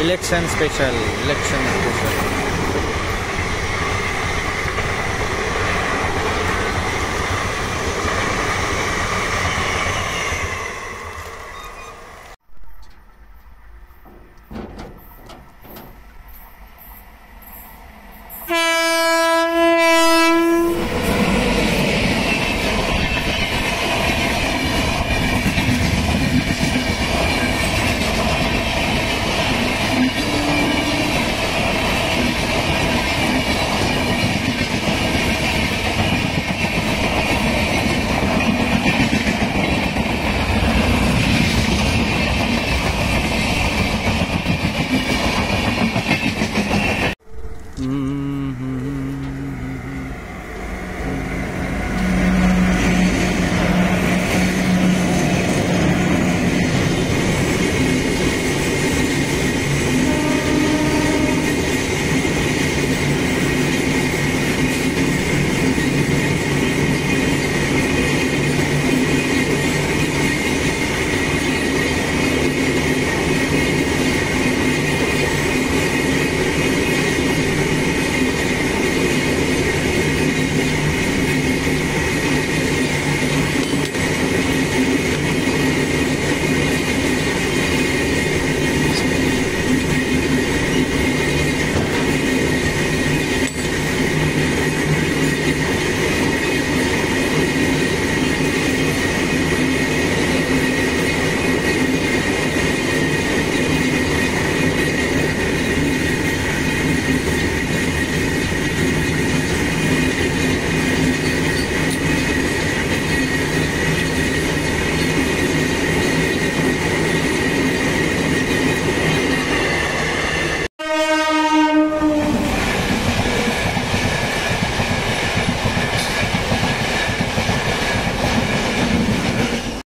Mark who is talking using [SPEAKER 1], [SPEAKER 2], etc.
[SPEAKER 1] election special election special